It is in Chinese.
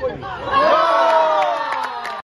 Uy!